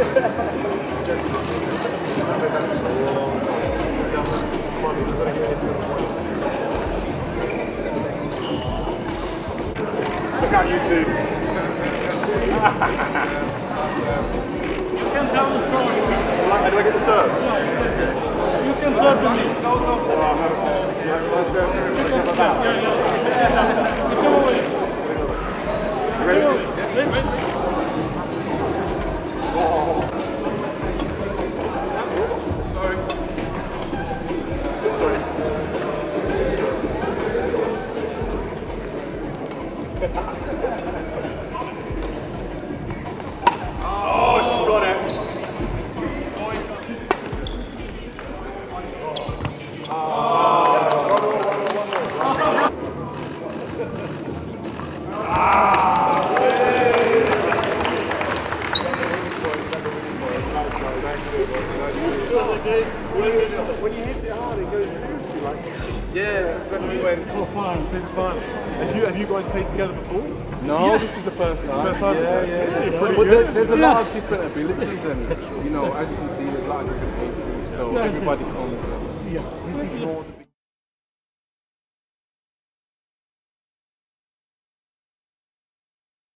Look out, you two. How do I get the serve? You can serve to me. Oh, I have a serve. Do you have a serve? When you hit it hard. Like, yeah, especially when. Oh, fine. Super fun. Have you, have you guys played together before? No, this is the first time. First time? Yeah, yeah, yeah. You're pretty but good. there- there's a lot of different abilities, and you know, as you can see, there's a lot of different abilities. So Yeah, everybody comes. Yeah.